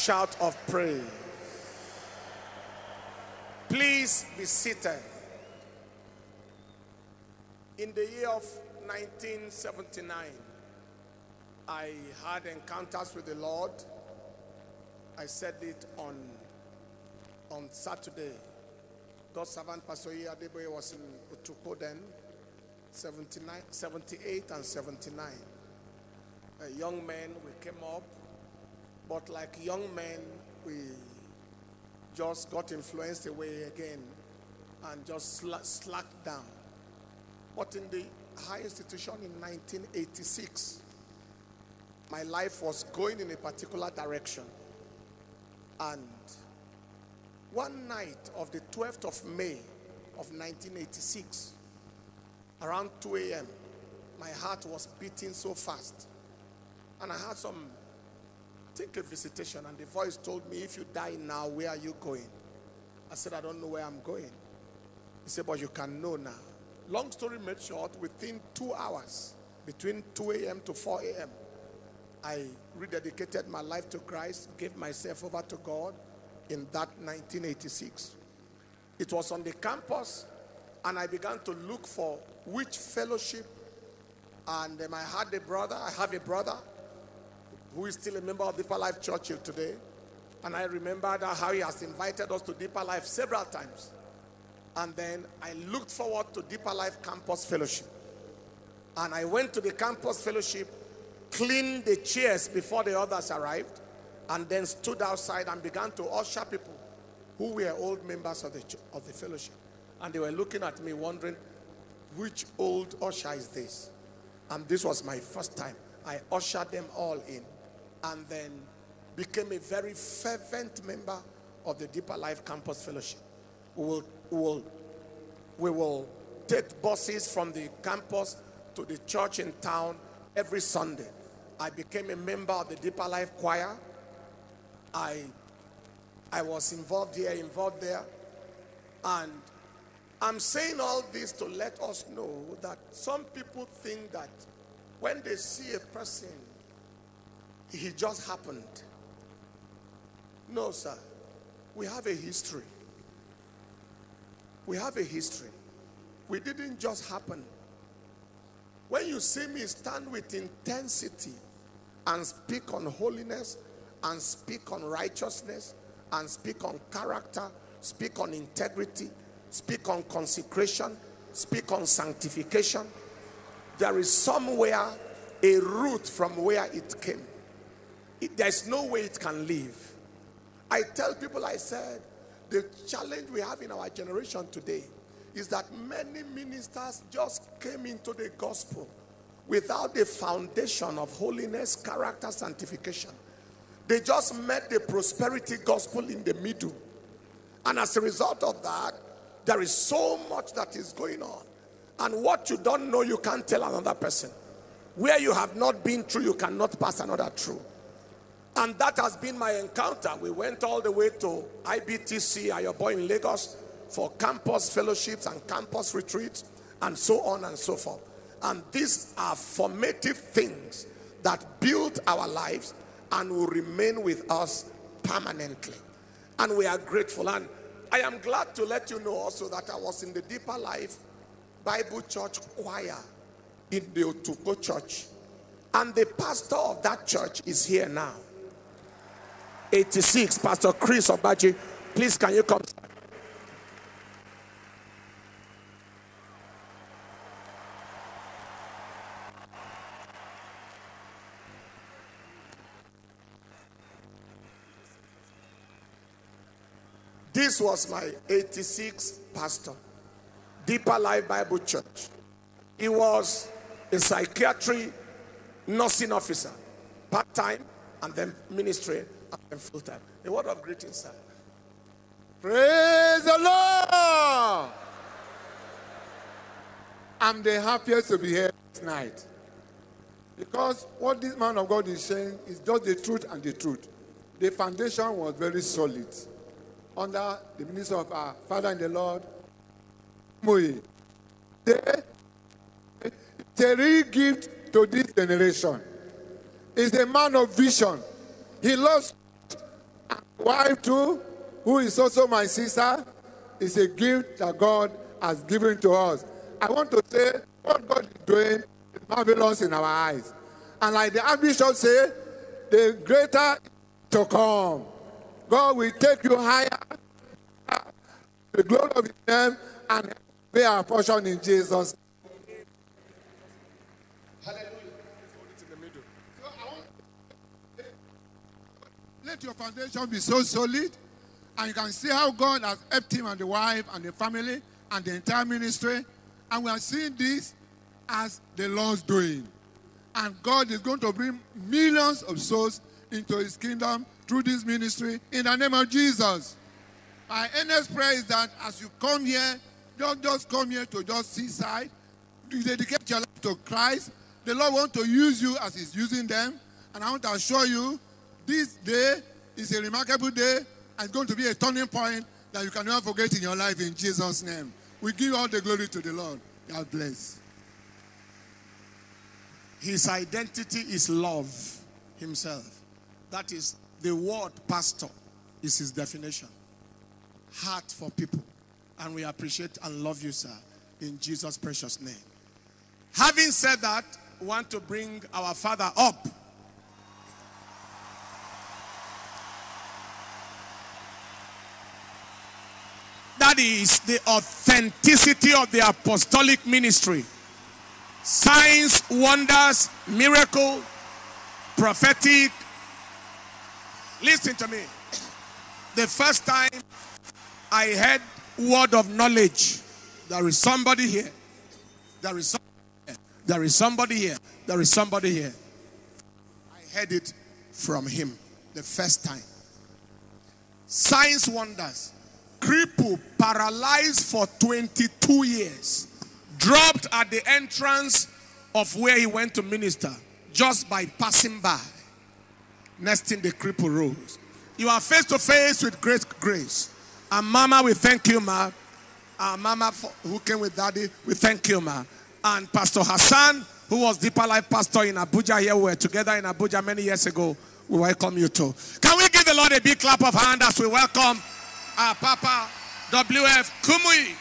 shout of praise. Please be seated. In the year of 1979, I had encounters with the Lord. I said it on, on Saturday. God's servant Pastor Adeboye was in Utupo then, 79, 78 and 79. A young man, we came up, but like young men, we just got influenced away again and just sla- slacked down. But in the high institution in 1986, my life was going in a particular direction. And one night of the 12th of May of 1986, around 2 a.m., my heart was beating so fast. And I had some, think a visitation, and the voice told me, If you die now, where are you going? I said, I don't know where I'm going. He said, But you can know now. Long story made short, within two hours, between 2 a.m. to 4 a.m., I rededicated my life to Christ, gave myself over to God in that 1986. It was on the campus, and I began to look for which fellowship. And um, I had a brother, I have a brother who is still a member of Deeper Life Church here today. And I remembered how he has invited us to Deeper Life several times. And then I looked forward to Deeper Life Campus Fellowship. And I went to the campus fellowship, cleaned the chairs before the others arrived, and then stood outside and began to usher people who were old members of the, of the fellowship. And they were looking at me, wondering, which old usher is this? And this was my first time. I ushered them all in and then became a very fervent member of the Deeper Life Campus Fellowship. We will, we will, we will take buses from the campus to the church in town every Sunday. I became a member of the Deeper Life Choir. I, I was involved here, involved there. And I'm saying all this to let us know that some people think that when they see a person, he just happened. No, sir. We have a history. We have a history. We didn't just happen. When you see me stand with intensity and speak on holiness and speak on righteousness and speak on character, speak on integrity, speak on consecration, speak on sanctification, there is somewhere a root from where it came. It- there's no way it can live. I tell people, I said, the challenge we have in our generation today is that many ministers just came into the gospel without the foundation of holiness, character, sanctification. They just met the prosperity gospel in the middle. And as a result of that, there is so much that is going on. And what you don't know, you can't tell another person. Where you have not been through, you cannot pass another through. And that has been my encounter. We went all the way to IBTC, Ayobo in Lagos, for campus fellowships and campus retreats, and so on and so forth. And these are formative things that build our lives and will remain with us permanently. And we are grateful. And I am glad to let you know also that I was in the Deeper Life Bible Church choir in the Otuko Church. And the pastor of that church is here now. 86, Pastor Chris Obaje. Please, can you come? This was my 86 pastor, Deeper Life Bible Church. He was a psychiatry nursing officer, part time, and then ministry, and full time. A word of greeting, sir. Praise the Lord. I'm the happiest to be here tonight. Because what this man of God is saying is just the truth and the truth. The foundation was very solid under the ministry of our Father in the Lord. The, the real gift to this generation is a man of vision. He loves wife too, who is also my sister, is a gift that God has given to us. I want to say what God is doing is marvelous in our eyes. And like the Archbishop say, the greater to come. God will take you higher, the glory of His name, and be our portion in Jesus. Let your foundation be so solid, and you can see how God has helped him and the wife and the family and the entire ministry. And we are seeing this as the Lord's doing. And God is going to bring millions of souls into his kingdom through this ministry in the name of Jesus. My earnest prayer is that as you come here, don't just come here to just see side. You dedicate your life to Christ. The Lord wants to use you as He's using them. And I want to assure you, this day is a remarkable day and it's going to be a turning point that you can never forget in your life in Jesus' name. We give all the glory to the Lord. God bless. His identity is love himself. That is the word pastor is his definition. Heart for people. And we appreciate and love you, sir, in Jesus' precious name. Having said that, we want to bring our father up. That is the authenticity of the apostolic ministry. Signs, wonders, miracle, prophetic. Listen to me. The first time I heard word of knowledge, there is somebody here. There is somebody here. There is somebody here. There is somebody here. I heard it from him the first time. Signs, wonders. Cripple, paralyzed for 22 years, dropped at the entrance of where he went to minister just by passing by. Next thing, the cripple rose. You are face to face with great grace. And Mama, we thank you, ma. And Mama, for, who came with Daddy, we thank you, ma. And Pastor Hassan, who was Deeper Life Pastor in Abuja, here we were together in Abuja many years ago. We welcome you too. Can we give the Lord a big clap of hand as we welcome Papa WF Kumuyi?